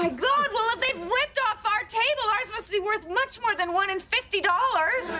my God! Well, if they've ripped off our table, ours must be worth much more than one and fifty dollars.